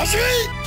本目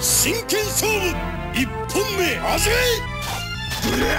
真剣勝負一本目味ブレ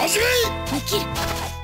目味わ生きる。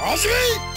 本目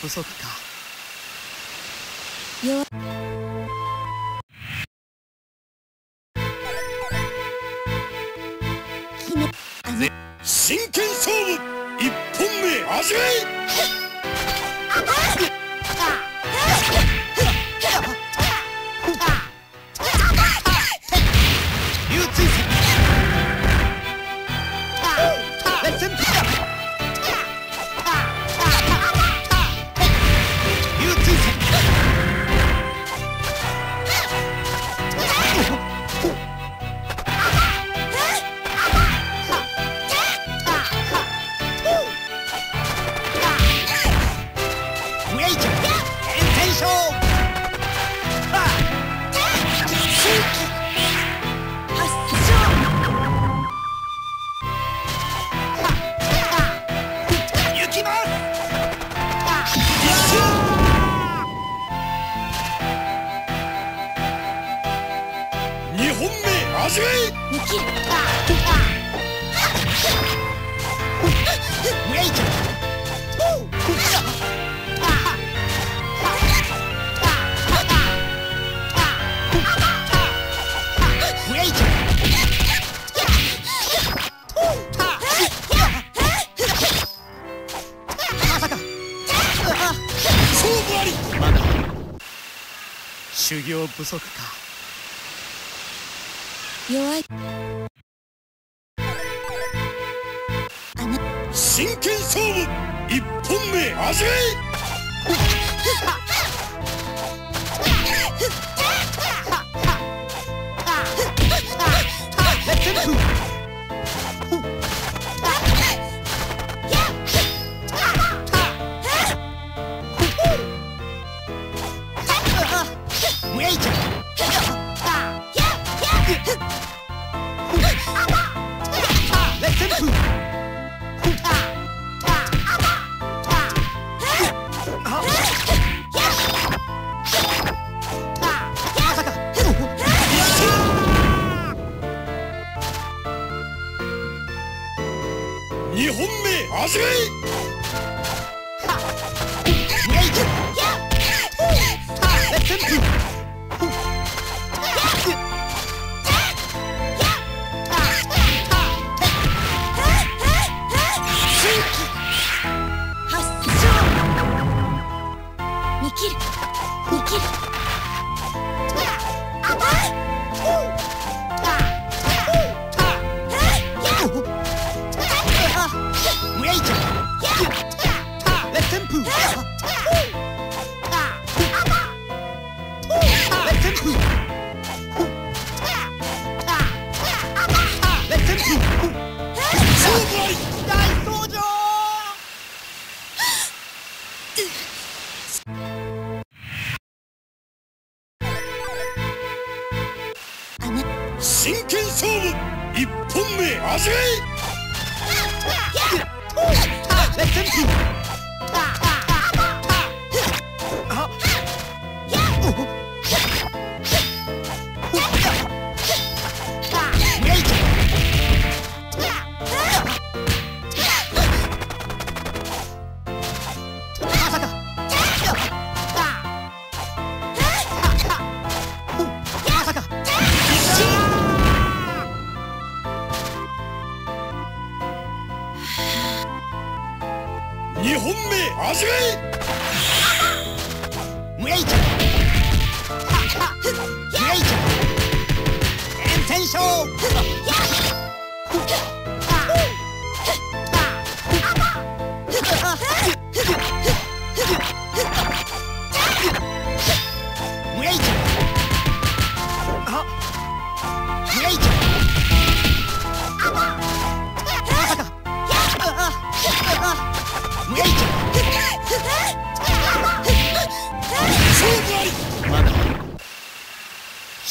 不足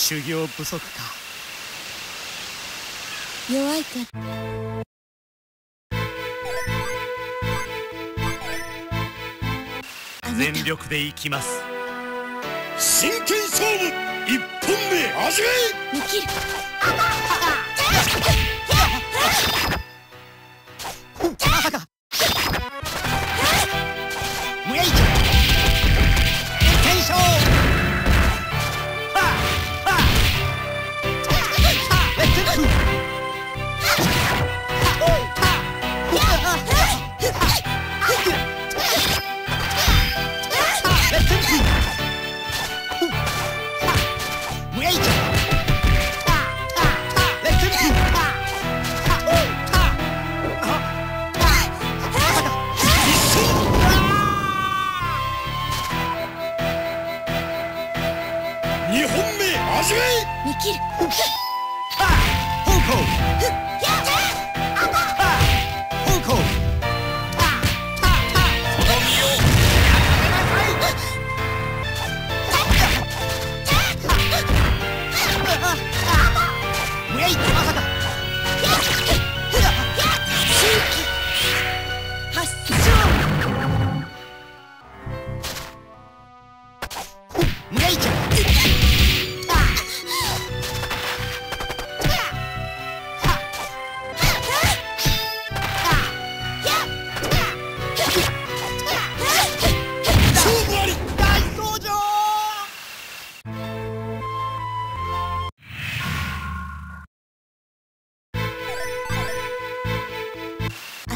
修行不足か。弱いか。全力でいきます。真剣勝負。一本目始めきる。あ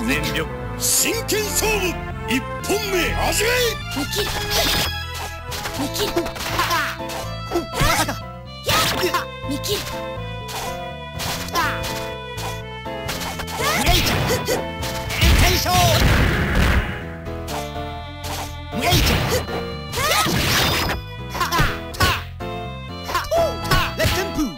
全力真剣勝負一本目始め時ミキ無レッテンプー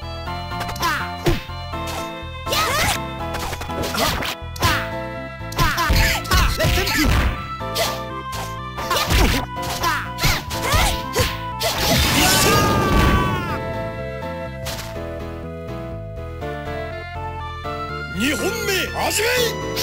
走れ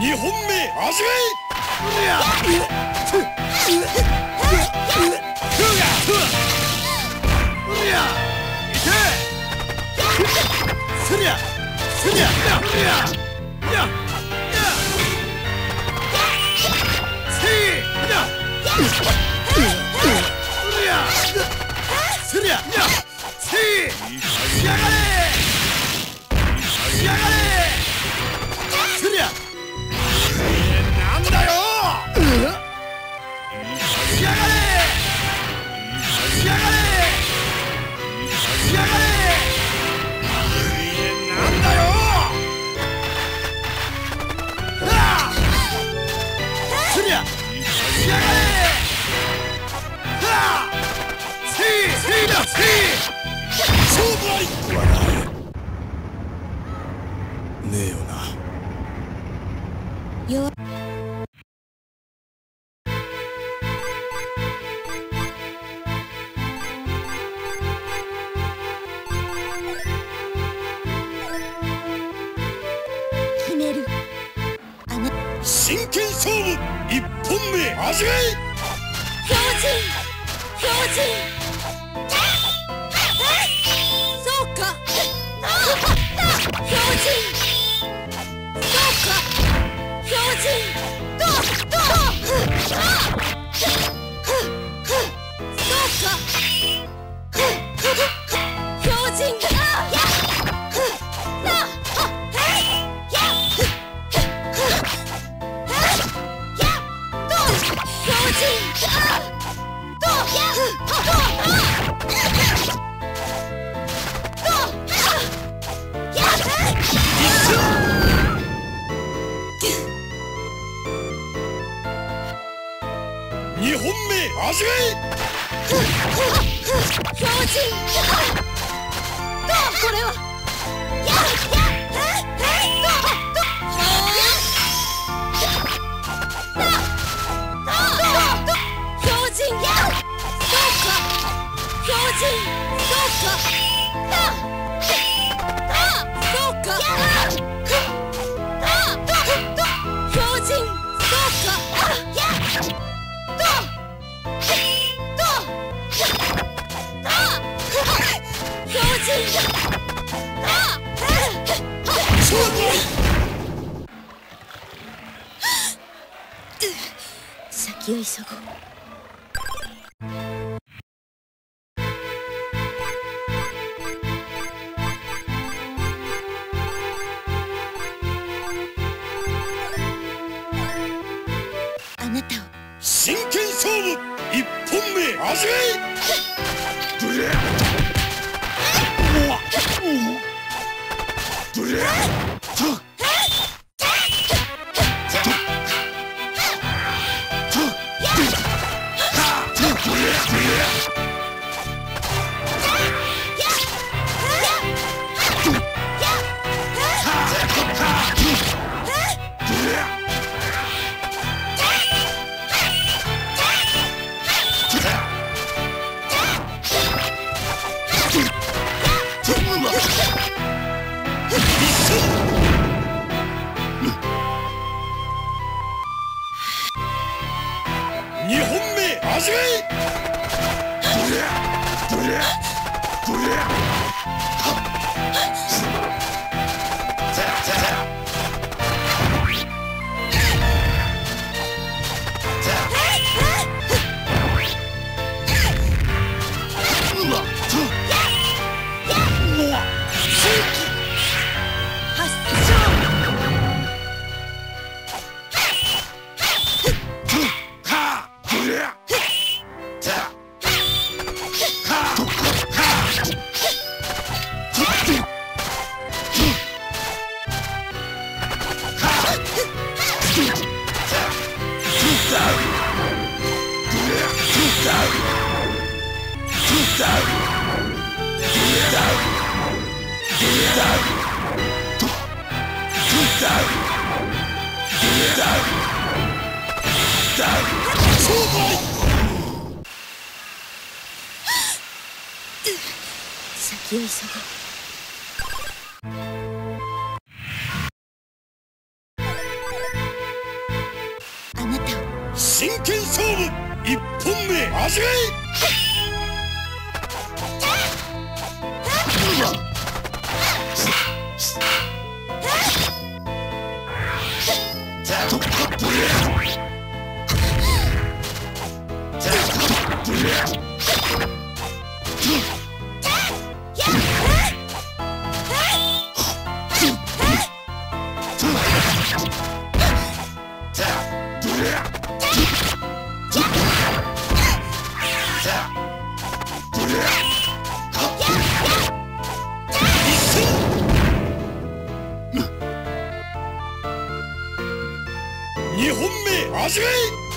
日本名味わい表示どうどうこれは。やや Stop! よい急ごう始めブレブレいい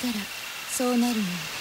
たらそうなるのよ。